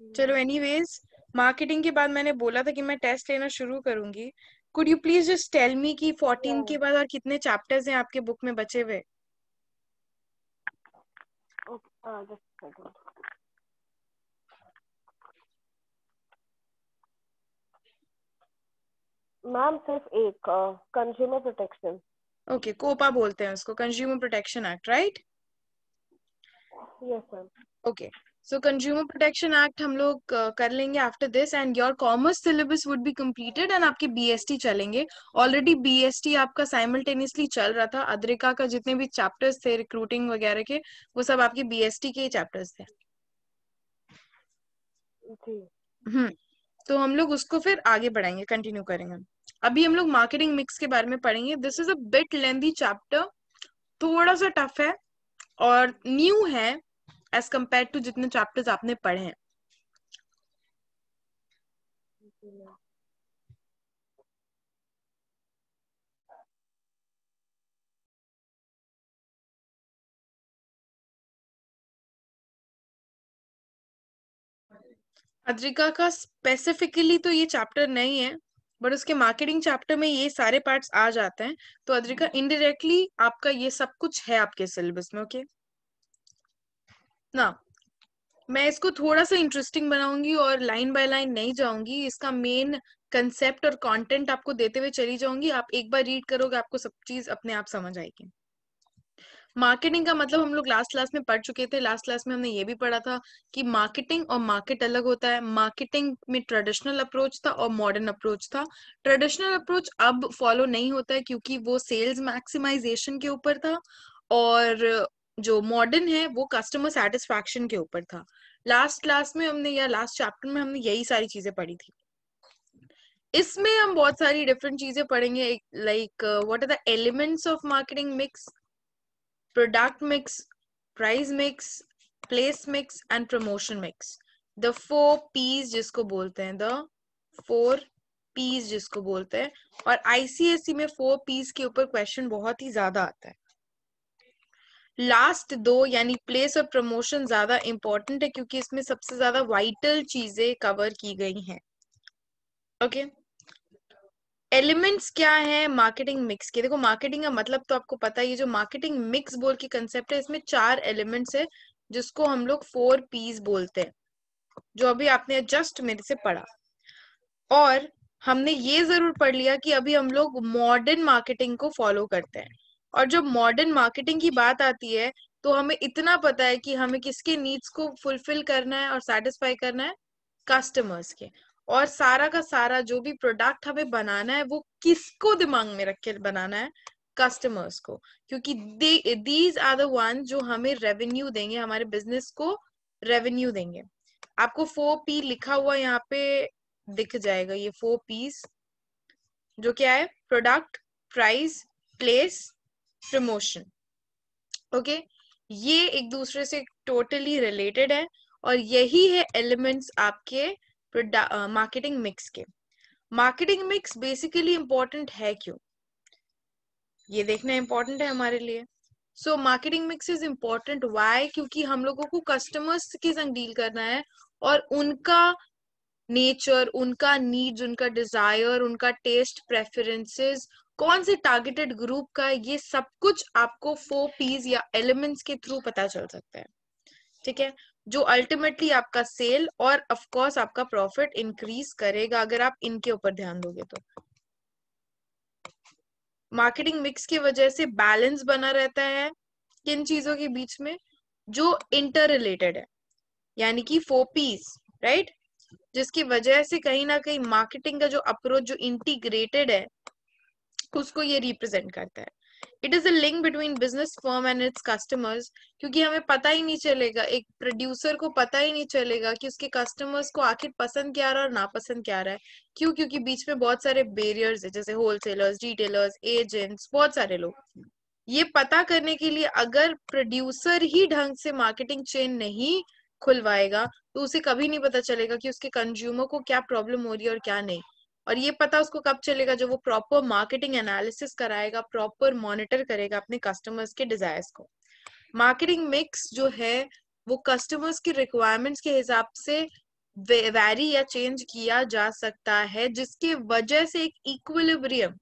चलो anyways marketing के बाद मैंने बोला था कि मैं टेस्ट लेना शुरू करूँगी। Could you please just tell me कि फोर्टीन के बाद और कितने चैप्टर्स हैं आपके बुक में बचे हुए? मैम सिर्फ़ एक कंज्यूमर प्रोटेक्शन ओके कोपा बोलते हैं उसको consumer protection act right yes ma'am okay so consumer protection act हम लोग uh, कर लेंगे after this and your commerce syllabus would be completed and आपके बीएसटी चलेंगे। ऑलरेडी बीएसटी आपका साइमल्टेनियसली चल रहा था। अद्रिका का जितने भी चैप्टर्स थे रिक्रूटिंग वगैरह के वो सब आपके बीएसटी के ही चैप्टर्स थे। हम्म। तो हम लोग उसको फिर आगे बढ़ाएँगे कंटिन्यू करेंगे। अभी हम लोग मार्केटिंग मिक्स के बारे में पढ़ेंगे। This is a bit lengthy chapter थोड़ा सा टफ है और न्यू है। एज कंपेयर टू जितने चैप्टर्स आपने पढ़े हैं। अद्रिका का स्पेसिफिकली तो ये चैप्टर नहीं है बट उसके मार्केटिंग चैप्टर में ये सारे पार्ट्स आ जाते हैं। तो अद्रिका इनडायरेक्टली आपका ये सब कुछ है आपके सिलेबस में ओके ना, मैं इसको थोड़ा सा इंटरेस्टिंग बनाऊँगी और लाइन बाय लाइन नहीं जाऊँगी। इसका मेन कंसेप्ट और कंटेंट आपको देते हुए चली जाऊँगी। आप एक बार रीड करोगे, आपको सब चीज़ अपने आप समझ आएगी। मार्केटिंग का मतलब हम लोग लास्ट क्लास में पढ़ चुके थे। लास्ट क्लास में हमने ये भी पढ़ा था कि मार्केटिंग और मार्केट अलग होता है। मार्केटिंग में ट्रेडिशनल अप्रोच था और मॉडर्न अप्रोच था। ट्रेडिशनल अप्रोच अब फॉलो नहीं होता है क्योंकि वो सेल्स मैक्सिमाइजेशन के ऊपर था और जो मॉडर्न है, वो कस्टमर सेटिस्फैक्शन के ऊपर था। लास्ट क्लास में हमने या लास्ट चैप्टर में हमने यही सारी चीज़ें पढ़ी थी। इसमें हम बहुत सारी डिफरेंट चीज़ें पढ़ेंगे like what are the elements of marketing mix product mix price mix place mix and promotion mix the four Ps जिसको बोलते हैं द फोर पीस जिसको बोलते हैं। और आईसीएससी में फोर पीस के ऊपर क्वेश्चन बहुत ही ज़्यादा आता है। लास्ट दो, यानी प्लेस और प्रमोशन ज़्यादा इंपॉर्टेंट है क्योंकि इसमें सबसे ज़्यादा वाइटल चीज़ें कवर की गई हैं। ओके एलिमेंट्स क्या है? मार्केटिंग मिक्स के। देखो मार्केटिंग का मतलब तो आपको पता है ये जो मार्केटिंग मिक्स बोल के कंसेप्ट है, इसमें चार एलिमेंट्स है, जिसको हम लोग फोर पीस बोलते हैं, जो अभी आपने जस्ट मेरे से पढ़ा। और हमने ये ज़रूर पढ़ लिया कि अभी हम लोग मॉडर्न मार्केटिंग को फॉलो करते हैं। और जब मॉडर्न मार्केटिंग की बात आती है तो हमें इतना पता है कि हमें किसके नीड्स को फुलफिल करना है और सेटिस्फाई करना है? कस्टमर्स के। और सारा का सारा जो भी प्रोडक्ट हमें बनाना है, वो किसको दिमाग में रख के बनाना है? कस्टमर्स को। क्योंकि दीज आर द वन जो हमें रेवेन्यू देंगे, हमारे बिज़नेस को रेवेन्यू देंगे। आपको फोर पी लिखा हुआ यहाँ पे दिख जाएगा, ये फोर पीस जो क्या है? Product price place promotion. Okay? ये एक दूसरे से टोटली रिलेटेड है और यही है एलिमेंट्स आपके मार्केटिंग मिक्स के। मार्केटिंग मिक्स बेसिकली इंपॉर्टेंट है क्यों? ये देखना इंपॉर्टेंट है हमारे लिए। So marketing mix is important why क्योंकि हम लोगों को कस्टमर्स के संग डील करना है और उनका नेचर उनका नीड्स उनका डिज़ायर उनका टेस्ट प्रेफरेंसेस कौन से टारगेटेड ग्रुप का ये सब कुछ आपको फोर पीस या एलिमेंट्स के थ्रू पता चल सकता है। ठीक है? जो अल्टीमेटली आपका सेल और ऑफ़ कोर्स आपका प्रॉफिट इंक्रीज करेगा अगर आप इनके ऊपर ध्यान दोगे तो। मार्केटिंग मिक्स की वजह से बैलेंस बना रहता है किन चीज़ों के बीच में? जो इंटर रिलेटेड है। यानी कि फोर पीस राइट जिसकी वजह से कहीं ना कहीं मार्केटिंग का जो अप्रोच जो इंटीग्रेटेड है उसको ये रिप्रेजेंट करता है। It is a link between business firm and its customers क्योंकि हमें पता ही नहीं चलेगा, एक प्रोड्यूसर को पता ही नहीं चलेगा कि उसके कस्टमर्स को आखिर पसंद क्या रहा है और नापसंद क्या रहा है। क्यों? क्योंकि बीच में बहुत सारे बेरियर्स है, जैसे होलसेलर्स रिटेलर्स एजेंट्स बहुत सारे लोग। ये पता करने के लिए अगर प्रोड्यूसर ही ढंग से मार्केटिंग चेन नहीं खुलवाएगा तो उसे कभी नहीं पता चलेगा कि उसके कंज्यूमर को क्या प्रॉब्लम हो रही है और क्या नहीं। और ये पता उसको कब चलेगा? जब वो प्रॉपर मार्केटिंग एनालिसिस कराएगा प्रॉपर मॉनिटर करेगा अपने कस्टमर्स के डिजायर्स को। मार्केटिंग मिक्स जो है, वो कस्टमर्स की रिक्वायरमेंट्स के हिसाब से वैरी या चेंज किया जा सकता है, जिसके वजह से एक equilibrium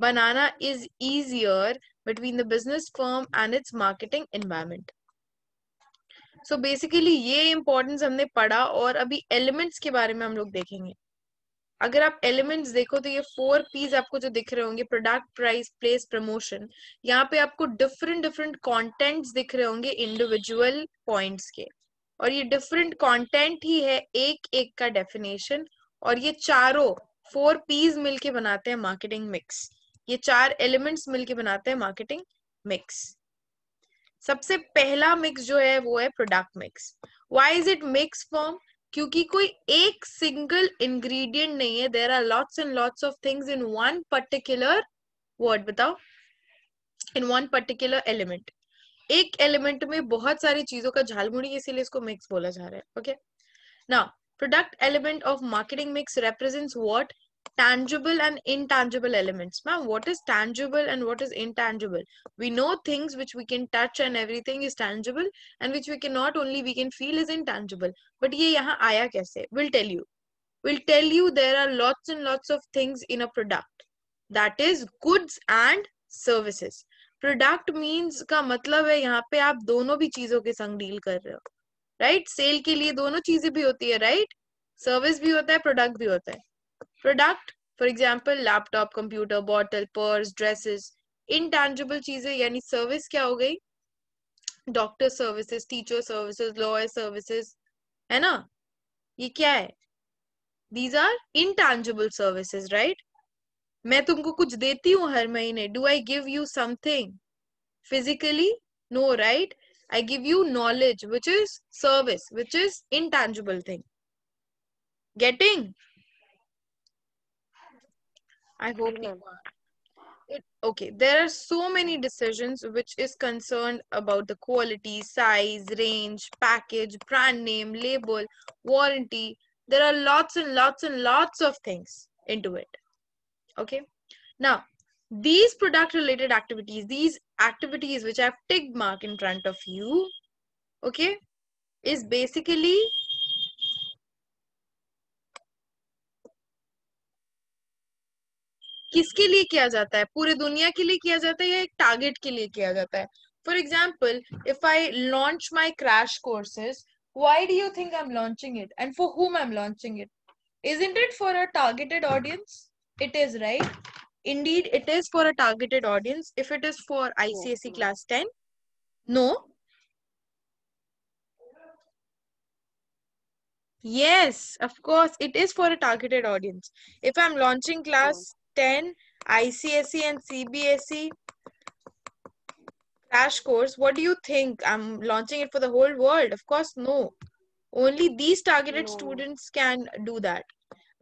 banana is easier between the business firm and its marketing environment so basically ये इंपॉर्टेंस हमने पढ़ा और अभी एलिमेंट्स के बारे में हम लोग देखेंगे। अगर आप एलिमेंट्स देखो तो ये फोर पीस आपको जो दिख रहे होंगे प्रोडक्ट प्राइस प्लेस प्रमोशन यहाँ पे आपको डिफरेंट डिफरेंट कंटेंट्स दिख रहे होंगे इंडिविजुअल पॉइंट्स के। और ये डिफरेंट कंटेंट ही है एक एक का डेफिनेशन और ये चारों फोर पीस मिलके बनाते हैं मार्केटिंग मिक्स ये चार एलिमेंट्स मिलके बनाते हैं मार्केटिंग मिक्स सबसे पहला मिक्स जो है वो है product mix why is it mix form क्योंकि कोई एक सिंगल इंग्रेडिएंट नहीं है. There are lots and lots of things in one particular word बताओ. इन वन पर्टिकुलर एलिमेंट एक एलिमेंट में बहुत सारी चीज़ों का झालमुड़ी इसीलिए इसको मिक्स बोला जा रहा है. ओके ना product element of marketing mix represents what? Tangible and intangible elements ma'am what is tangible and what is intangible we know things which we can touch and everything is tangible and which we cannot only we can feel is intangible but ye yahan aaya kaise we'll tell you we'll tell you there are lots and lots of things in a product that is goods and services product means का मतलब है यहाँ पे आप दोनों भी चीज़ों के संग डील कर रहे हो राइट right? सेल के लिए दोनों चीज़ें भी होती है राइट right? सर्विस भी होता है प्रोडक्ट भी होता है product for example laptop computer bottle purse dresses intangible चीज़ें, यानी सर्विस क्या हो गई? Doctor services teacher services lawyer services है ना? ये क्या है? These are intangible services right मैं तुमको कुछ देती हूँ हर महीने। Do I give you something physically no right I give you knowledge which is service which is intangible thing getting I hope you are. It, okay, there are so many decisions which is concerned about the quality, size, range, package, brand name, label, warranty. There are lots and lots and lots of things into it. Okay. Now, these product related activities, these activities which I've tick mark in front of you, okay, is basically किसके लिए किया जाता है? पूरे दुनिया के लिए किया जाता है या एक टारगेट के लिए किया जाता है? For example if I launch my crash courses why do you think I am launching it and for whom I am launching it is isn't it for a targeted audience it is right indeed it is for a targeted audience if it is for ICSE class ten no yes of course it is for a targeted audience. If i'm launching class 10 ICSE and CBSE crash course, what do you think? I'm launching it for the whole world. Of course, no. Only these targeted no. students can do that.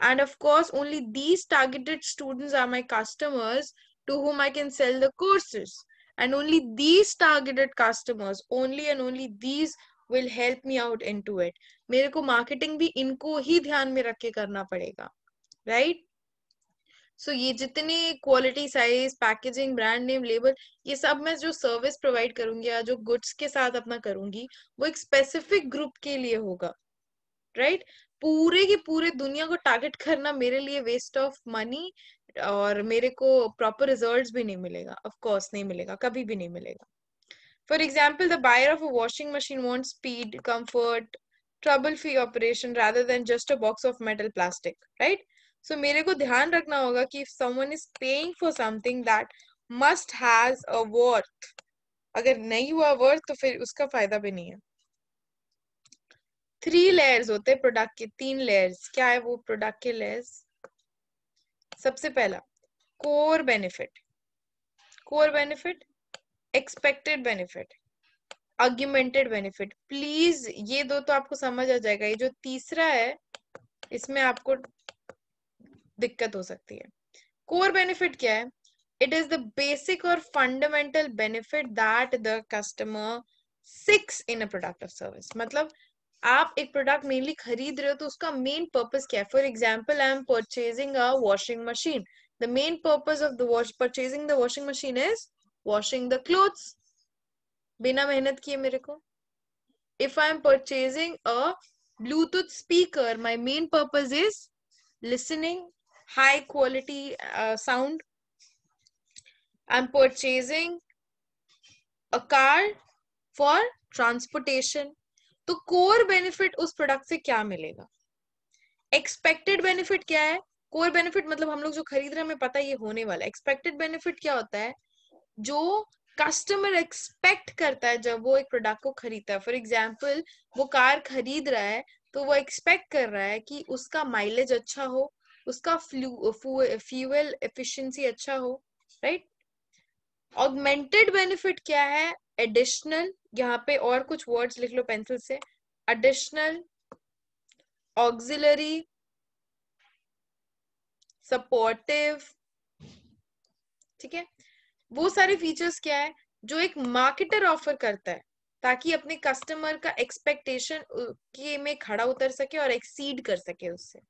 And of course, only these targeted students are my customers to whom I can sell the courses. And only these targeted customers, only and only these will help me out into it. मेरे को marketing भी इनको ही ध्यान में रख के करना पड़ेगा. Right? सो so, ये जितने quality size packaging brand name label ये सब मैं जो सर्विस प्रोवाइड करूँगी या जो गुड्स के साथ अपना करूँगी वो एक स्पेसिफिक ग्रुप के लिए होगा राइट right? पूरे की पूरे दुनिया को टारगेट करना मेरे लिए वेस्ट ऑफ़ मनी और मेरे को प्रॉपर रिजल्ट्स भी नहीं मिलेगा ऑफ़ कोर्स नहीं मिलेगा कभी भी नहीं मिलेगा for example the buyer of a washing machine want speed comfort trouble free operation rather than just a box of metal plastic right so so, मेरे को ध्यान रखना होगा कि if someone is paying for something that must has a worth अगर नहीं हुआ worth तो फिर उसका फ़ायदा भी नहीं है। थ्री लेयर्स होते हैं प्रोडक्ट के तीन लेयर्स क्या है वो प्रोडक्ट के लेयर्स सबसे पहला core benefit core benefit expected benefit augmented benefit please ये दो तो आपको समझ आ जाएगा। ये जो तीसरा है इसमें आपको दिक्कत हो सकती है। कोर बेनिफिट क्या है? इट इज़ द बेसिक और fundamental benefit that the customer seeks in a product of service मतलब आप एक प्रोडक्ट मेनली खरीद रहे हो तो उसका मेन पर्पज क्या है? For example I am purchasing a washing machine the main purpose of the wash purchasing the washing machine is washing the clothes बिना मेहनत किए मेरे को। I am purchasing a Bluetooth speaker, my main purpose is listening, high quality uh, sound. I'm purchasing a car for transportation. तो core benefit उस product से क्या मिलेगा? एक्सपेक्टेड बेनिफिट क्या है? कोर बेनिफिट मतलब हम लोग जो खरीद रहे हैं हमें पता है ये होने वाला है। एक्सपेक्टेड बेनिफिट क्या होता है? जो कस्टमर एक्सपेक्ट करता है जब वो एक प्रोडक्ट को खरीदता है। फॉर एग्ज़ाम्पल वो कार खरीद रहा है तो वो एक्सपेक्ट कर रहा है कि उसका माइलेज अच्छा हो उसका फ्यूएल एफिशिएंसी अच्छा हो राइट ऑगमेंटेड बेनिफिट क्या है? एडिशनल यहाँ पे और कुछ वर्ड्स लिख लो पेंसिल से. एडिशनल ऑक्सिलरी सपोर्टिव ठीक है? वो सारे फीचर्स क्या है? जो एक मार्केटर ऑफ़र करता है, ताकि अपने कस्टमर का एक्सपेक्टेशन के में खड़ा उतर सके और एक्सीड कर सके उससे।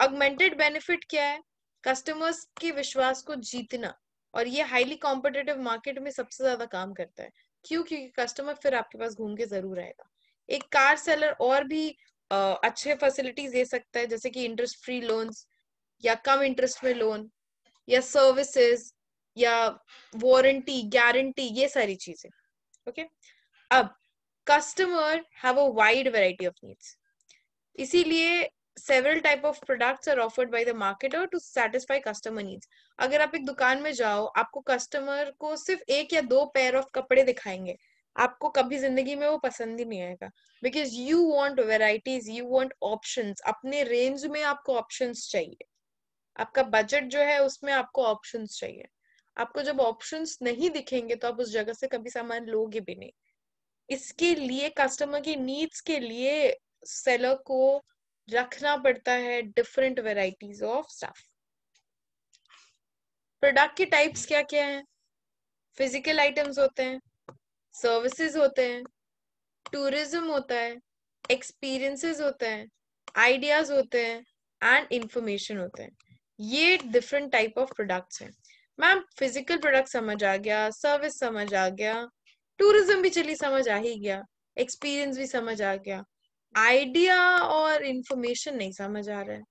अगमेंटेड बेनिफिट क्या है? कस्टमर्स के विश्वास को जीतना। और ये हाईली कॉम्पिटेटिव मार्केट में सबसे ज़्यादा काम करता है। क्यों? क्योंकि कस्टमर फिर आपके पास घूम के ज़रूर आएगा। एक कार सेलर और भी uh, अच्छे फैसिलिटीज़ दे सकता है जैसे कि इंटरेस्ट फ्री लोन्स या कम इंटरेस्ट में लोन या सर्विसेज़ या वारंटी गारंटी ये सारी चीज़ें। ओके अब customer have a wide variety of needs इसीलिए several type of products are offered by the marketer to satisfy customer needs. अगर आप एक दुकान में जाओ, आपको कस्टमर को सिर्फ़ एक या दो पेयर ऑफ़ कपड़े दिखाएँगे। आपको कभी ज़िंदगी में वो पसंद ही नहीं आएगा। Because you want varieties you want option अपने रेंज में आपको ऑप्शन चाहिए। आपका बजट जो है, उसमें आपको ऑप्शन चाहिए। आपको जब ऑप्शंस नहीं दिखेंगे तो आप उस जगह से कभी सामान लोगे भी नहीं। इसके लिए कस्टमर की नीड्स के लिए सेलर को रखना पड़ता है different varieties of stuff product के टाइप्स क्या क्या हैं? फ़िज़िकल आइटम्स होते हैं सर्विसेज़ होते हैं टूरिज़्म होता है एक्सपीरियंसेस होते हैं आइडियाज़ होते हैं एंड इंफॉर्मेशन होते हैं. ये डिफरेंट टाइप ऑफ़ प्रोडक्ट्स हैं. मैम फ़िज़िकल प्रोडक्ट समझ आ गया सर्विस समझ आ गया टूरिज़्म भी चली समझ आ ही गया एक्सपीरियंस भी समझ आ गया. आइडिया और इंफॉर्मेशन नहीं समझ आ रहा है।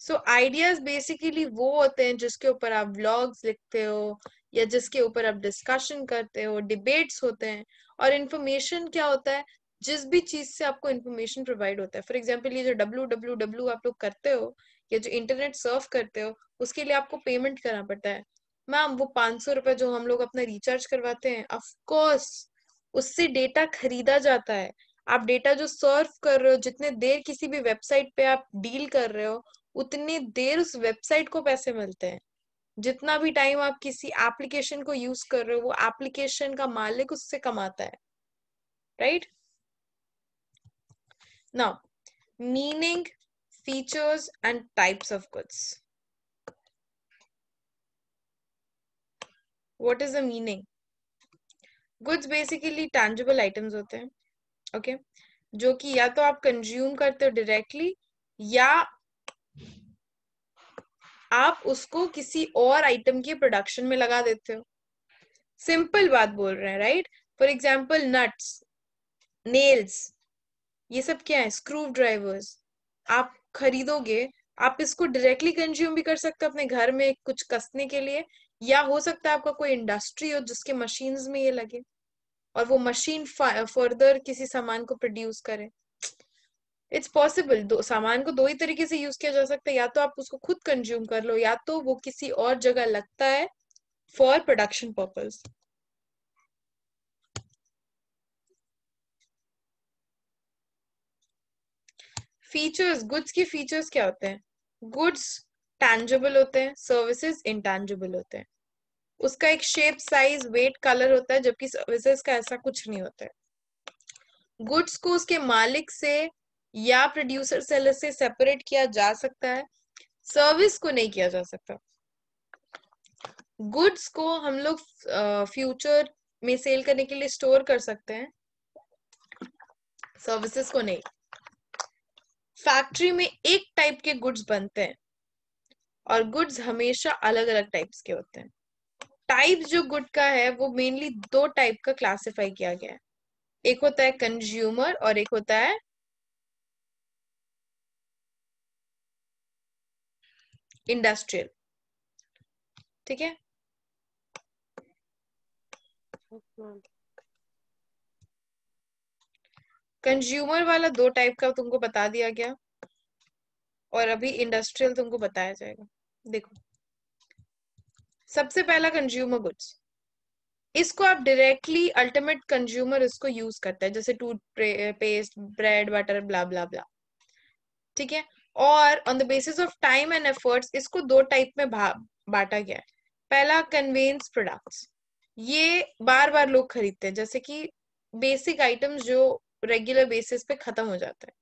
सो आइडियाज़ बेसिकली वो होते हैं जिसके ऊपर आप व्लॉग्स लिखते हो या जिसके ऊपर आप डिस्कशन करते हो डिबेट्स होते हैं और इन्फॉर्मेशन क्या होता है? जिस भी चीज़ से आपको इन्फॉर्मेशन प्रोवाइड होता है। फॉर एग्ज़ाम्पल ये जो डब्ल्यू डब्ल्यू डब्ल्यू आप लोग करते हो या जो इंटरनेट सर्व करते हो, उसके लिए आपको पेमेंट करना पड़ता है। मैम वो पाँच सौ रुपए जो हम लोग अपना रिचार्ज करवाते हैं ऑफकोर्स उससे डेटा खरीदा जाता है। आप डेटा जो सर्व कर रहे हो, जितने देर किसी भी वेबसाइट पे आप डील कर रहे हो, उतनी देर उस वेबसाइट को पैसे मिलते हैं। जितना भी टाइम आप किसी एप्लीकेशन को यूज़ कर रहे हो, वो एप्लीकेशन का मालिक उससे कमाता है। Right now meaning features and types of goods what is the meaning? Goods basically tangible items होते हैं। ओके? जो कि या तो आप कंज्यूम करते हो डायरेक्टली या आप उसको किसी और आइटम के प्रोडक्शन में लगा देते हो। सिंपल बात बोल रहे हैं right for example nuts nails ये सब क्या है? स्क्रू ड्राइवर्स आप खरीदोगे, आप इसको डायरेक्टली कंज्यूम भी कर सकते हो अपने घर में कुछ कसने के लिए, या हो सकता है आपका कोई इंडस्ट्री हो जिसके मशीन्स में ये लगे। और वो मशीन फर्दर किसी सामान को प्रोड्यूस करे। इट्स पॉसिबल दो, सामान को दो ही तरीके से यूज़ किया जा सकता है। या तो आप उसको खुद कंज्यूम कर लो, या तो वो किसी और जगह लगता है for production purpose features goods के फीचर्स क्या होते हैं? गुड्स टैंजेबल होते हैं सर्विसेज़ इंटैंजेबल होते हैं। उसका एक शेप साइज़ वेट कलर होता है, जबकि सर्विसेज़ का ऐसा कुछ नहीं होता है। गुड्स को उसके मालिक से या प्रोड्यूसर सेलर से सेपरेट किया जा सकता है सर्विस को नहीं किया जा सकता। गुड्स को हम लोग फ्यूचर में सेल करने के लिए स्टोर कर सकते हैं सर्विसेज़ को नहीं। फैक्ट्री में एक टाइप के गुड्स बनते हैं, और गुड्स हमेशा अलग अलग टाइप्स के होते हैं। टाइप जो गुड का है, वो मेनली दो टाइप का क्लासिफाई किया गया है। एक होता है कंज्यूमर और एक होता है इंडस्ट्रियल ठीक है? कंज्यूमर वाला दो टाइप का तुमको बता दिया गया और अभी इंडस्ट्रियल तुमको बताया जाएगा। देखो। सबसे पहला कंज्यूमर गुड्स इसको आप डायरेक्टली अल्टीमेट कंज्यूमर इसको यूज़ करता है, जैसे toothpaste bread butter blah blah blah ठीक है? और on the basis of time and efforts इसको दो टाइप में बांटा गया है। पहला कन्वेंस प्रोडक्ट्स ये बार बार लोग खरीदते हैं, जैसे कि बेसिक आइटम्स जो रेगुलर बेसिस पे खत्म हो जाता है।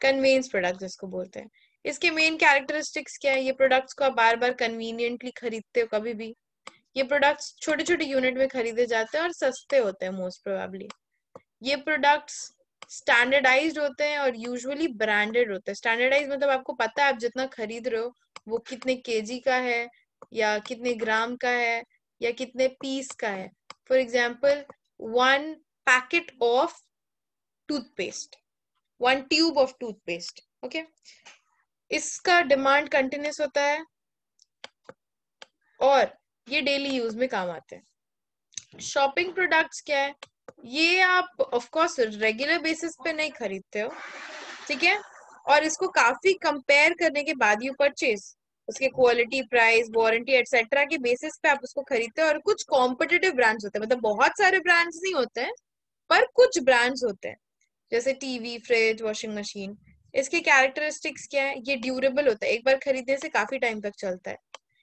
कन्वेंस प्रोडक्ट जिसको बोलते हैं। इसके मेन कैरेक्टरिस्टिक्स क्या है? ये प्रोडक्ट्स को आप बार बार कन्वीनियंटली खरीदते हो कभी भी। ये प्रोडक्ट्स छोटे छोटे यूनिट में खरीदे जाते हैं और सस्ते होते हैं मोस्ट प्रोबेबली ये प्रोडक्ट्स स्टैंडर्डाइज्ड होते हैं और यूजुअली ब्रांडेड होते हैं। स्टैंडर्डाइज मतलब आपको पता है आप जितना खरीद रहे हो, वो कितने केजी का है या कितने ग्राम का है या कितने पीस का है। For example one packet of toothpaste one tube of toothpaste okay इसका डिमांड कंटिन्यूस होता है और ये डेली यूज़ में काम आते हैं। शॉपिंग प्रोडक्ट्स क्या है? ये आप ऑफ़ कोर्स रेगुलर बेसिस पे नहीं खरीदते हो, ठीक है? और इसको काफ़ी कंपेयर करने के बाद यू परचेज उसके क्वालिटी प्राइस वारंटी एटसेट्रा के बेसिस पे आप उसको खरीदते हो और कुछ कॉम्पिटेटिव ब्रांड्स होते हैं। मतलब बहुत सारे ब्रांड्स नहीं होते हैं, पर कुछ ब्रांड्स होते हैं। जैसे टीवी फ्रिज वॉशिंग मशीन इसके कैरेक्टरिस्टिक्स क्या है? ये ड्यूरेबल होता है। एक बार खरीदने से काफ़ी टाइम तक चलता है।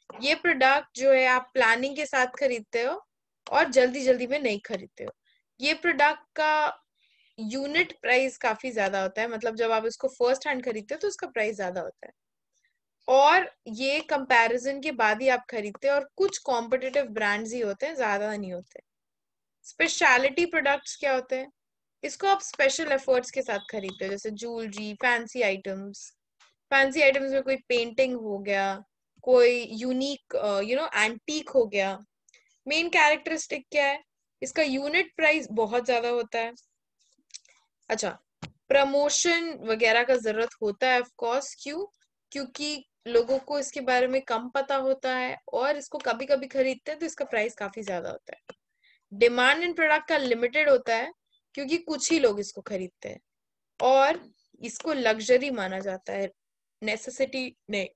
ये प्रोडक्ट जो है, आप प्लानिंग के साथ खरीदते हो और जल्दी जल्दी में नहीं खरीदते हो। ये प्रोडक्ट का यूनिट प्राइस काफ़ी ज़्यादा होता है। मतलब जब आप इसको फ़र्स्ट हैंड खरीदते हो तो उसका प्राइस ज़्यादा होता है। और ये कंपैरिजन के बाद ही आप खरीदते हैं और कुछ कॉम्पिटेटिव ब्रांड्स ही होते हैं, ज़्यादा नहीं होते। स्पेशलिटी प्रोडक्ट्स क्या होते हैं? इसको आप स्पेशल एफर्ट्स के साथ खरीदते हो, जैसे jewellery fancy items fancy items में कोई पेंटिंग हो गया, कोई यूनिक यू नो एंटीक हो गया। मेन कैरेक्टरिस्टिक क्या है? इसका यूनिट प्राइस बहुत ज़्यादा होता है। अच्छा प्रमोशन वगैरह का ज़रूरत होता है ऑफकोर्स क्यों? क्योंकि लोगों को इसके बारे में कम पता होता है और इसको कभी कभी खरीदते हैं तो इसका प्राइस काफ़ी ज़्यादा होता है। डिमांड इन प्रोडक्ट का लिमिटेड होता है क्योंकि कुछ ही लोग इसको खरीदते हैं। और इसको लग्जरी माना जाता है। नेसेसिटी नहीं।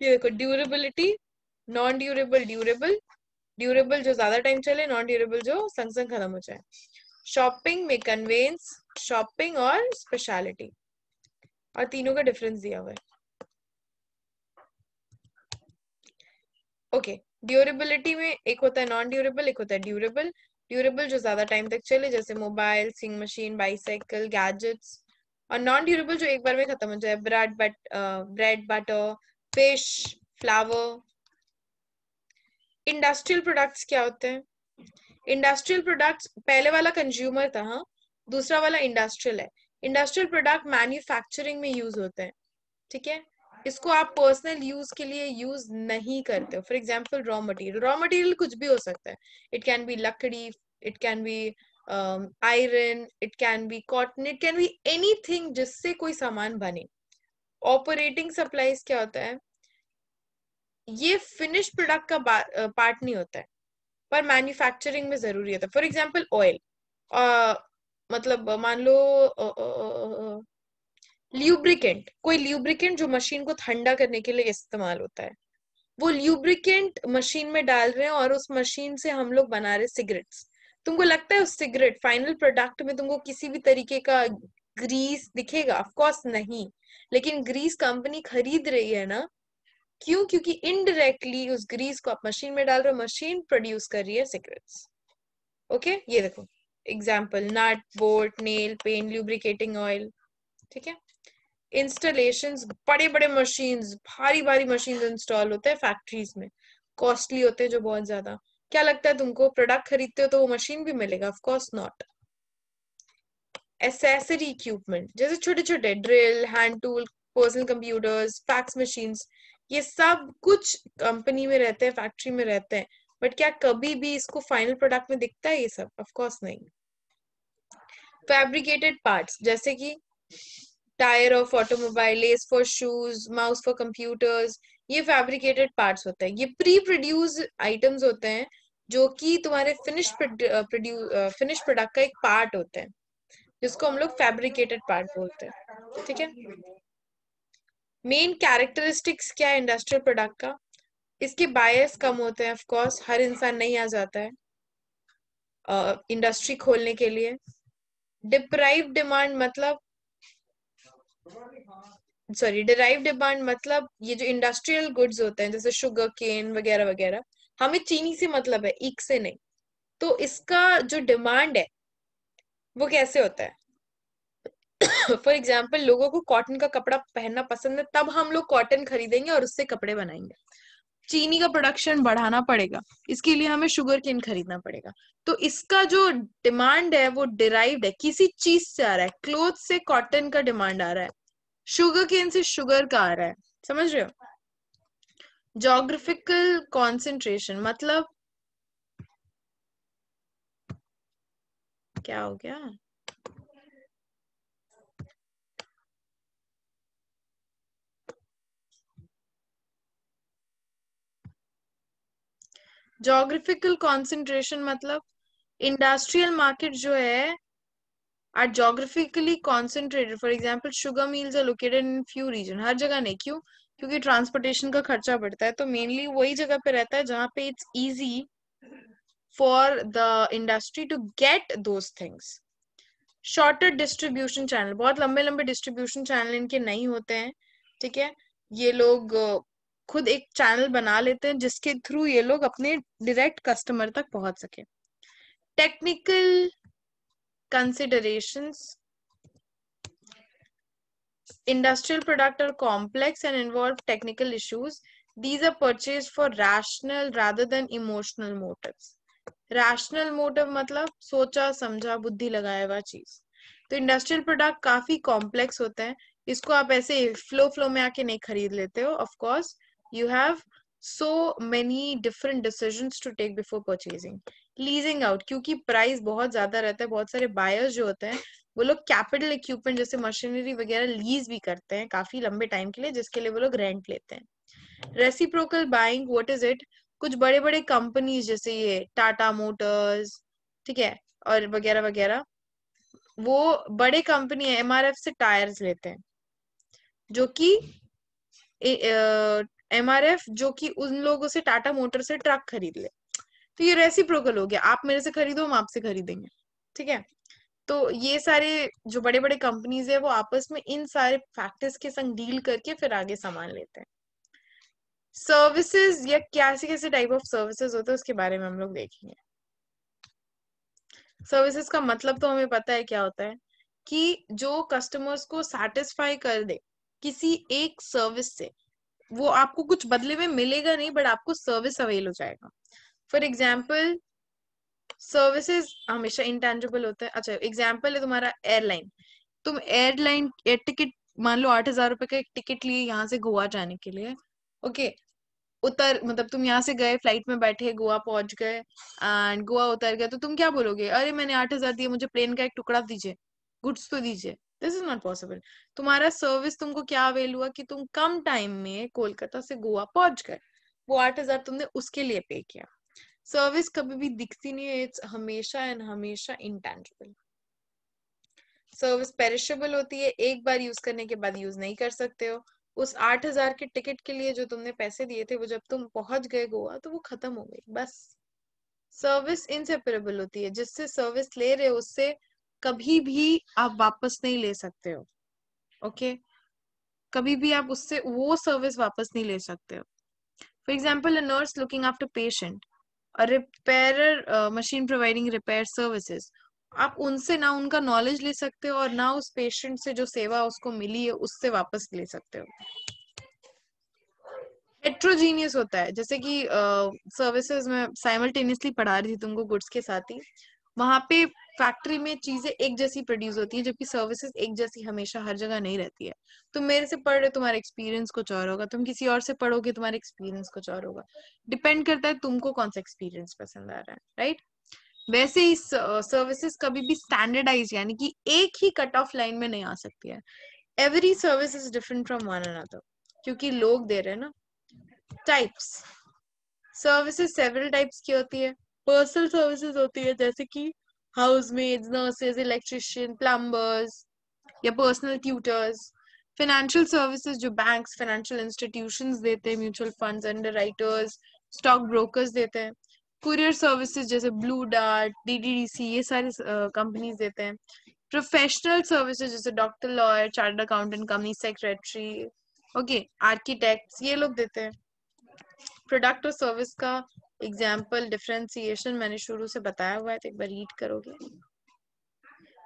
ये देखो durability non durable durable durable जो ज़्यादा टाइम चले नॉन ड्यूरेबल जो संग संग खत्म हो जाए। शॉपिंग में कन्वेंस शॉपिंग और स्पेशलिटी और तीनों का डिफरेंस दिया हुआ है। ओके okay, ड्यूरेबिलिटी में एक होता है नॉन ड्यूरेबल एक होता है ड्यूरेबल ड्यूरेबल जो ज़्यादा टाइम तक चले, जैसे mobile sewing machine bicycle gadgets और नॉन ड्यूरेबल जो एक बार में खत्म हो जाए bread but bread butter fish flour industrial products क्या होते हैं? इंडस्ट्रियल प्रोडक्ट्स पहले वाला कंज्यूमर था हाँ. दूसरा वाला इंडस्ट्रियल है. इंडस्ट्रियल प्रोडक्ट मैन्युफैक्चरिंग में यूज़ होते हैं, ठीक है? इसको आप पर्सनल यूज़ के लिए यूज़ नहीं करते for example raw material raw material कुछ भी हो सकता है। इट कैन बी लकड़ी it can be iron it can be cotton it can be anything जिससे कोई सामान बने। ऑपरेटिंग सप्लाईज क्या होता है? ये फिनिश प्रोडक्ट का पार्ट नहीं होता है। पर मैन्युफैक्चरिंग में ज़रूरी होता है। फॉर एग्ज़ाम्पल ऑयल मतलब मान लो ल्यूब्रिकेंट कोई ल्यूब्रिकेंट जो मशीन को ठंडा करने के लिए इस्तेमाल होता है। वो ल्यूब्रिकेंट मशीन में डाल रहे हैं और उस मशीन से हम लोग बना रहे सिगरेट्स तुमको लगता है उस सिगरेट फाइनल प्रोडक्ट में तुमको किसी भी तरीके का ग्रीस दिखेगा? ऑफकोर्स नहीं। लेकिन ग्रीस कंपनी खरीद रही है ना? क्यों? क्योंकि इनडायरेक्टली उस ग्रीस को आप मशीन में डाल रहे हो मशीन प्रोड्यूस कर रही है सिगरेट्स ओके? ये देखो। Example nut bolt nail pen lubricating oil ठीक है? इंस्टॉलेशन बड़े बड़े मशीन भारी भारी मशीन इंस्टॉल होते हैं फैक्ट्रीज में। कॉस्टली होते हैं जो बहुत ज़्यादा। क्या लगता है तुमको प्रोडक्ट खरीदते हो तो वो मशीन भी मिलेगा? Of course not accessory equipment जैसे छोटे छोटे drill hand tool personal computers fax machine ये सब कुछ कंपनी में रहते हैं फैक्ट्री में रहते हैं। बट क्या कभी भी इसको फाइनल प्रोडक्ट में दिखता है ये सब? ऑफ़ कोर्स नहीं। फैब्रिकेटेड पार्ट्स जैसे कि tyre of automobile lace for shoes mouse for computers ये फैब्रिकेटेड पार्ट्स होते हैं। ये प्री प्रोड्यूस आइटम्स होते हैं जो कि तुम्हारे फिनिश फिनिश प्रोडक्ट का एक पार्ट होते हैं जिसको हम लोग फैब्रिकेटेड पार्ट बोलते हैं। ठीक है? मेन कैरेक्टरिस्टिक्स क्या है इंडस्ट्रियल प्रोडक्ट का? इसके बायस कम होते हैं ऑफकोर्स हर इंसान नहीं आ जाता है इंडस्ट्री uh, खोलने के लिए। डिप्राइव डिमांड मतलब सॉरी डिराइव डिमांड मतलब ये जो इंडस्ट्रियल गुड्स होते हैं, जैसे शुगर केन वगैरह वगैरह, हमें चीनी से मतलब है ईक से नहीं। तो इसका जो डिमांड है, वो कैसे होता है? फॉर एग्ज़ाम्पल लोगों को कॉटन का कपड़ा पहनना पसंद है, तब हम लोग कॉटन खरीदेंगे और उससे कपड़े बनाएँगे। चीनी का प्रोडक्शन बढ़ाना पड़ेगा, इसके लिए हमें शुगर केन खरीदना पड़ेगा। तो इसका जो डिमांड है, वो डिराइव्ड है, किसी चीज़ से आ रहा है क्लोथ से कॉटन का डिमांड आ रहा है। शुगर केन से शुगर का आ रहा है। समझ रहे हो? जोग्राफिकल कॉन्सेंट्रेशन मतलब क्या हो गया? जोग्राफिकल कॉन्सेंट्रेशन मतलब इंडस्ट्रियल मार्केट जो है are geographically concentrated for example sugar mills are located in few region हर जगह नहीं, क्यों? क्योंकि ट्रांसपोर्टेशन का खर्चा बढ़ता है तो मेनली वही जगह पे रहता है जहाँ पे it's easy for the industry to get those things shorter distribution channel बहुत लंबे लंबे डिस्ट्रीब्यूशन चैनल इनके नहीं होते हैं, ठीक है? ये लोग खुद एक चैनल बना लेते हैं जिसके थ्रू ये लोग अपने डायरेक्ट कस्टमर तक पहुँच सके। Technical considerations industrial product are complex and involve technical issues these are purchased for rational rather than emotional motives rational motive मतलब सोचा समझा बुद्धि लगाया हुआ चीज़ तो इंडस्ट्रियल प्रोडक्ट काफ़ी कॉम्प्लेक्स होते हैं इसको आप ऐसे फ्लो फ्लो में आके नहीं खरीद लेते हो of course you have so many different decisions to take before purchasing leasing out क्योंकि प्राइस बहुत ज़्यादा रहता है, बहुत सारे बायर्स जो होते हैं, वो लोग कैपिटल इक्विपमेंट जैसे मशीनरी वगैरह लीज भी करते हैं काफ़ी लंबे टाइम के लिए, जिसके लिए वो लोग रेंट लेते हैं। Reciprocal buying what is it कुछ बड़े बड़े कंपनीज़ जैसे ये टाटा मोटर्स ठीक है, और वगैरह वगैरह, वो बड़े कंपनी है एमआरएफ से टायर्स लेते हैं, जो कि एमआरएफ जो कि उन लोगों से टाटा मोटर से ट्रक खरीद ले। तो ये रेसिप्रोकल हो गया। आप मेरे से खरीदो, हम आपसे खरीदेंगे। ठीक है? तो ये सारे जो बड़े बड़े कंपनीज़ है, वो आपस में इन सारे फैक्टर्स के संग डील करके फिर आगे सामान लेते हैं। सर्विसेज़ या कैसे कैसे टाइप ऑफ़ सर्विसेज़ होते हैं, उसके बारे में हम लोग देखेंगे। सर्विसेज़ का मतलब तो हमें पता है क्या होता है कि जो कस्टमर्स को सेटिस्फाई कर दे किसी एक सर्विस से, वो आपको कुछ बदले में मिलेगा नहीं बट आपको सर्विस अवेल हो जाएगा। फॉर एग्ज़ाम्पल सर्विसेज़ हमेशा इंटेंजिबल होता है। अच्छा एग्ज़ाम्पल है तुम्हारा एयरलाइन तुम एयरलाइन एयर टिकट मान लो आठ हज़ार रुपए का एक टिकट लिए यहाँ से गोवा जाने के लिए। ओके उतर मतलब तुम यहाँ से गए फ़्लाइट में बैठे, गोवा पहुँच गए एंड गोवा उतर गए तो तुम क्या बोलोगे? अरे, मैंने आठ हज़ार दिए, मुझे प्लेन का एक टुकड़ा दीजिए गुड्स तो दीजिए। दिस इज़ नॉट पॉसिबल तुम्हारा सर्विस तुमको क्या अवेल हुआ कि तुम कम टाइम में कोलकाता से गोवा पहुँच गए। वो आठ हज़ार तुमने उसके लिए पे किया। सर्विस कभी भी दिखती नहीं है इट्स हमेशा एंड हमेशा इंटेंजिबल सर्विस पेरिशेबल होती है, एक बार यूज़ करने के बाद यूज़ नहीं कर सकते हो। उस आठ हज़ार के टिकट के लिए जो तुमने पैसे दिए थे, वो जब तुम पहुँच गए गोवा तो वो खत्म हो गई, बस। सर्विस इनसेपरेबल होती है, जिससे सर्विस ले रहे हो, उससे कभी भी आप वापस नहीं ले सकते हो ओके okay? कभी भी आप उससे वो सर्विस वापस नहीं ले सकते हो। For example a nurse looking after patient repair machine providing repair services आप उनसे ना उनका नॉलेज ले सकते हो और ना उस पेशेंट से जो सेवा उसको मिली है उससे वापस ले सकते हो। हेट्रोजीनियस होता है। जैसे कि सर्विसेज़ uh, में साइमल्टेनियसली पढ़ा रही थी तुमको गुड्स के साथ ही। वहाँ पे फैक्ट्री में चीज़ें एक जैसी प्रोड्यूस होती है, जबकि सर्विसेज़ एक जैसी हमेशा हर जगह नहीं रहती है। तुम मेरे से पढ़ रहे तुम्हारा एक्सपीरियंस कुछ और होगा। तुम किसी और से पढ़ोगे, तुम्हारा एक्सपीरियंस कुछ और होगा। डिपेंड करता है तुमको कौन सा एक्सपीरियंस पसंद आ रहा है राइट वैसे ही सर्विसेज़ कभी भी स्टैंडर्डाइज यानी कि एक ही कट ऑफ़ लाइन में नहीं आ सकती है। Every service is different from one another क्योंकि लोग दे रहे हैं ना टाइप्स सर्विसेज़ सेवरल टाइप्स की होती है। पर्सनल सर्विसेज़ होती है, जैसे कि मेड्स नर्सेज इलेक्ट्रिशियन प्लम्बर्स या पर्सनल ट्यूटर्स फाइनेंशियल सर्विसेज़ जो बैंक्स फाइनेंशियल इंस्टीट्यूशंस देते हैं mutual funds underwriters stock देते हैं कुरियर सर्विसेज़ जैसे ब्लू डार्ट डीडीडीसी ये सारी कंपनीज़ uh, देते हैं प्रोफेशनल सर्विसेज़ जैसे doctor lawyer chartered accountant company secretary okay architect ये लोग देते हैं प्रोडक्ट और सर्विस एग्ज़ाम्पल डिफ्रेंसिएशन मैंने शुरू से बताया हुआ है तो एक बार रीड करोगे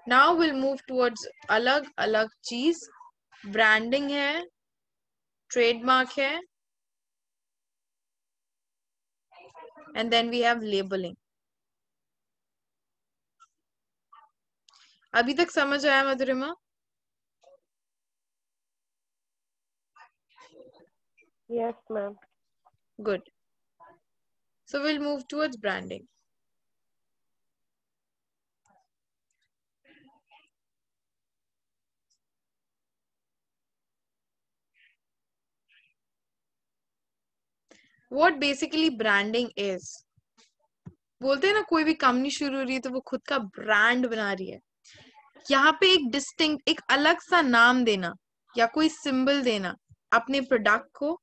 नाउ विल मूव टूवर्ड्स अलग अलग चीज़ ब्रांडिंग है ट्रेडमार्क है and then we have labeling अभी तक समझ आया मधुरिमा Yes, ma'am. Good. So, we'll move towards branding. what basically branding is बोलते हैं ना, कोई भी कंपनी शुरू हो रही है तो वो खुद का ब्रांड बना रही है यहाँ पे एक डिस्टिंग एक अलग सा नाम देना या कोई सिंबल देना अपने प्रोडक्ट को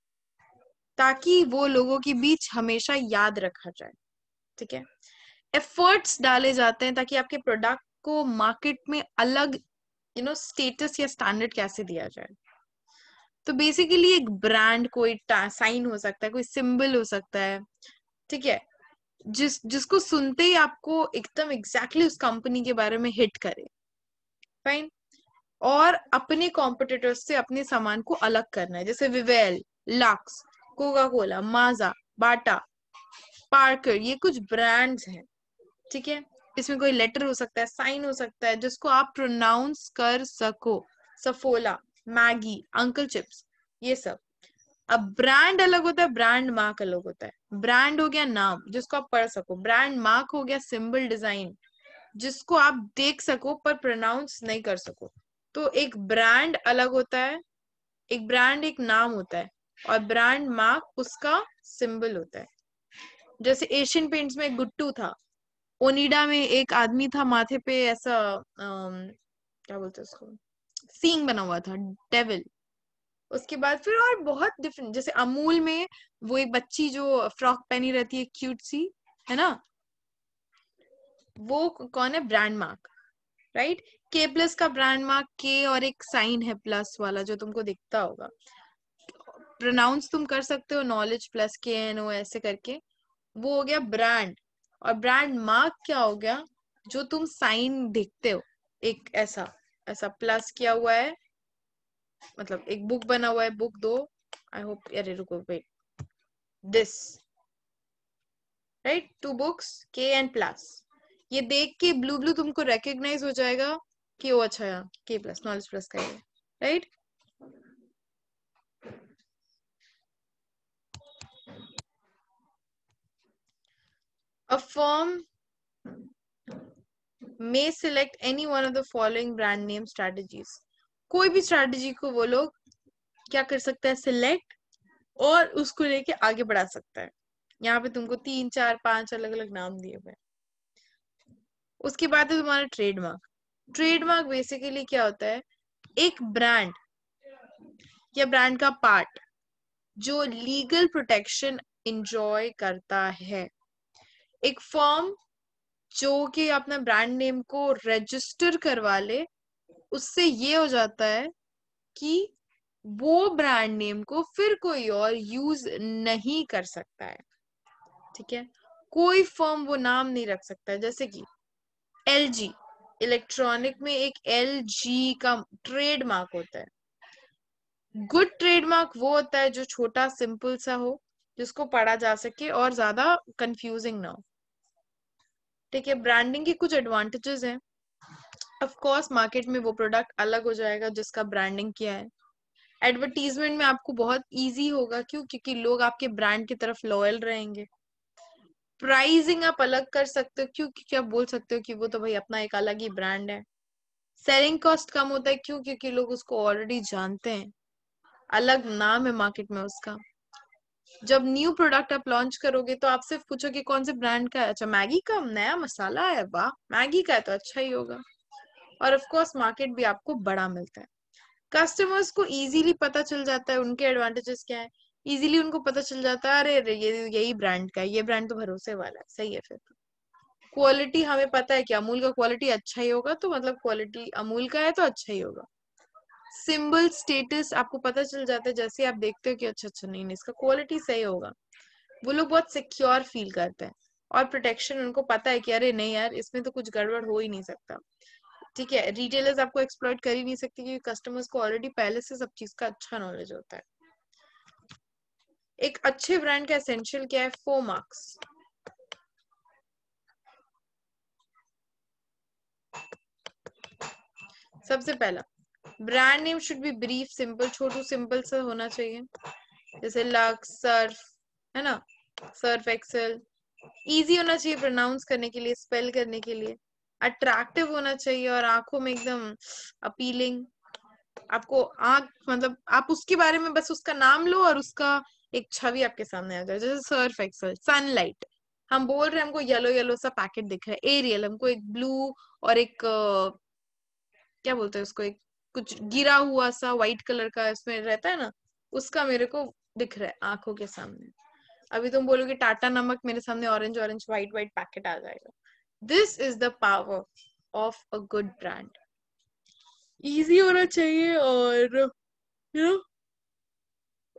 ताकि वो लोगों के बीच हमेशा याद रखा जाए, ठीक है? एफर्ट्स डाले जाते हैं ताकि आपके प्रोडक्ट को मार्केट में अलग यू नो स्टेटस या स्टैंडर्ड कैसे दिया जाए। तो बेसिकली एक ब्रांड कोई साइन हो सकता है, कोई सिंबल हो सकता है, ठीक है? जिस, जिसको सुनते ही आपको एकदम एग्जैक्टली उस कंपनी के बारे में हिट करे फाइन और अपने कॉम्पिटिटर्स से अपने सामान को अलग करना है, जैसे Vivel Lux Coca Cola Maaza, Bata, Parker, ये कुछ ब्रांड्स हैं, ठीक है? इसमें कोई लेटर हो सकता है साइन हो सकता है, जिसको आप प्रोनाउंस कर सको। सफोला मैगी अंकल चिप्स ये सब। अब ब्रांड अलग होता है ब्रांड मार्क अलग होता है। ब्रांड हो गया नाम, जिसको आप पढ़ सको। ब्रांड मार्क हो गया सिंबल डिज़ाइन जिसको आप देख सको, पर प्रोनाउंस नहीं कर सको। तो एक ब्रांड अलग होता है, एक ब्रांड एक नाम होता है। और ब्रांड मार्क उसका सिंबल होता है। जैसे एशियन पेंट्स में गुट्टू था ओनिडा में एक आदमी था माथे पे ऐसा क्या बोलते उसको? सींग बना हुआ था डेविल उसके बाद फिर और बहुत डिफरेंट जैसे अमूल में वो एक बच्ची जो फ्रॉक पहनी रहती है क्यूट सी, है ना? वो कौन है? Brand mark right K plus का ब्रांड मार्क के और एक साइन है प्लस वाला जो तुमको दिखता होगा। प्रोनाउंस तुम कर सकते हो knowledge plus K N O ऐसे करके। वो हो गया ब्रांड और ब्रांड मार्क क्या हो गया? जो तुम साइन देखते हो। एक ऐसा ऐसा प्लस किया हुआ है। मतलब एक बुक बना हुआ है बुक दो। आई होप अरे रुको wait this right to books K and plus ये देख के ब्लू ब्लू तुमको रिकग्नाइज हो जाएगा कि वो अच्छा के प्लस नॉलेज प्लस का right A firm may select any one of the following brand name strategies. कोई भी स्ट्रैटेजी को वो लोग क्या कर सकता है? सिलेक्ट और उसको लेके आगे बढ़ा सकता है। यहाँ पे तुमको तीन, चार, पाँच अलग अलग नाम दिए हुए उसके बाद है तुम्हारा ट्रेडमार्क ट्रेडमार्क बेसिकली क्या होता है? एक ब्रांड या ब्रांड का पार्ट जो लीगल प्रोटेक्शन इंजॉय करता है। एक फॉर्म जो कि अपने ब्रांड नेम को रजिस्टर करवा ले, उससे ये हो जाता है कि वो ब्रांड नेम को फिर कोई और यूज़ नहीं कर सकता है। ठीक है? कोई फर्म वो नाम नहीं रख सकता है। जैसे कि एल जी इलेक्ट्रॉनिक में एक एल जी का ट्रेडमार्क होता है। गुड ट्रेडमार्क वो होता है जो छोटा सिंपल सा हो। जिसको पढ़ा जा सके और ज़्यादा कंफ्यूजिंग ना हो। ठीक है ब्रांडिंग के कुछ एडवांटेजेस हैं। ऑफ़ कोर्स मार्केट में वो प्रोडक्ट अलग हो जाएगा जिसका ब्रांडिंग किया है। एडवर्टीजमेंट में आपको बहुत इजी होगा, क्यों? क्योंकि लोग आपके ब्रांड की तरफ़ लॉयल रहेंगे। प्राइसिंग आप अलग कर सकते हो, क्यों? क्योंकि आप बोल सकते हो कि वो तो भाई अपना एक अलग ही ब्रांड है। सेलिंग कॉस्ट कम होता है, क्यों? क्योंकि लोग उसको ऑलरेडी जानते हैं। अलग नाम है मार्केट में उसका। जब न्यू प्रोडक्ट आप लॉन्च करोगे तो आप सिर्फ़ पूछोगे कौन से ब्रांड का है? अच्छा मैगी का नया मसाला है, वाह! मैगी का है तो अच्छा ही होगा। और ऑफ़ कोर्स मार्केट भी आपको बड़ा मिलता है। कस्टमर्स को इजीली पता चल जाता है उनके एडवांटेजेस क्या है। इजीली उनको पता चल जाता है, अरे, ये, यही ब्रांड का है, ये ब्रांड तो भरोसे वाला है। सही है फिर क्वालिटी हमें पता है कि अमूल का क्वालिटी अच्छा ही होगा तो मतलब क्वालिटी अमूल का है तो अच्छा ही होगा। सिंबल स्टेटस आपको पता चल जाता है जैसे आप देखते हो कि अच्छा अच्छा नहीं, इसका क्वालिटी सही होगा। वो लोग बहुत सिक्योर फील करते हैं और प्रोटेक्शन उनको पता है कि अरे नहीं यार इसमें तो कुछ गड़बड़ हो ही नहीं सकता। ठीक है रिटेलर्स आपको एक्सप्लॉइट कर ही नहीं सकते क्योंकि कस्टमर्स को ऑलरेडी पहले से सब चीज़ का अच्छा नॉलेज होता है। एक अच्छे ब्रांड का एसेंशियल क्या है? फोर मार्क्स सबसे पहला brand name should be brief simple Chhotu simple सा होना चाहिए। जैसे लक्स सर्फ है ना? सर्फ एक्सेल इजी होना चाहिए प्रोनाउंस करने के लिए स्पेल करने के लिए। अट्रैक्टिव होना चाहिए और आँखों में एकदम अपीलिंग आपको आँख मतलब आप उसके बारे में बस उसका नाम लो और उसका एक छवि आपके सामने आ जाए। जैसे सर्फ एक्सल सनलाइट हम बोल रहे हैं, हमको येलो येलो सा पैकेट दिख रहा है। एरियल हमको एक ब्लू और एक क्या बोलते हैं उसको? एक कुछ गिरा हुआ सा व्हाइट कलर का इसमें रहता है ना, उसका मेरे को दिख रहा है आँखों के सामने। अभी तुम बोलोगे टाटा नमक, मेरे सामने orange orange white white packet आ जाएगा। This is the power of a good brand easy होना चाहिए और यू नो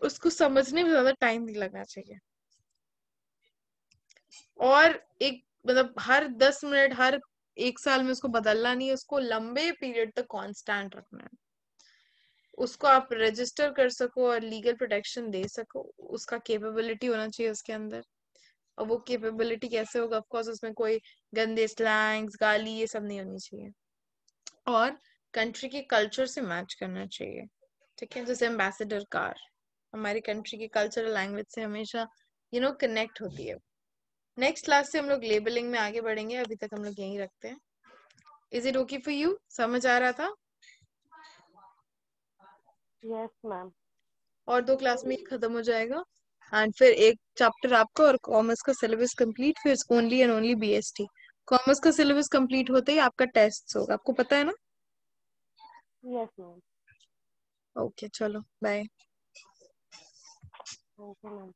उसको समझने में ज़्यादा टाइम नहीं लगना चाहिए। और एक मतलब हर दस मिनट, हर एक साल में उसको बदलना नहीं है, उसको लंबे पीरियड तक कांस्टेंट रखना है। उसको आप रजिस्टर कर सको और लीगल प्रोटेक्शन दे सको, उसका केपेबिलिटी होना चाहिए उसके अंदर। और वो केपेबिलिटी कैसे होगा? ऑफकोर्स उसमें कोई गंदे स्लैंग्स गाली, ये सब नहीं होनी चाहिए। और कंट्री के कल्चर से मैच करना चाहिए। ठीक है? जैसे एम्बेसडर कार हमारी कंट्री की कल्चरल लैंग्वेज से हमेशा यू नो कनेक्ट होती है। नेक्स्ट क्लास से हम लोग लेबलिंग में आगे बढ़ेंगे अभी तक हम लोग यहीं रखते हैं। Is it okay for you समझ आ रहा था? यस मैम और दो क्लास में खत्म हो जाएगा। एंड फिर एक चैप्टर आपका और कॉमर्स का सिलेबस कंप्लीट फिर only and only BST commerce का सिलेबस कंप्लीट होते ही आपका टेस्ट होगा। आपको पता है ना? यस मैम ओके चलो बाय ओके मैम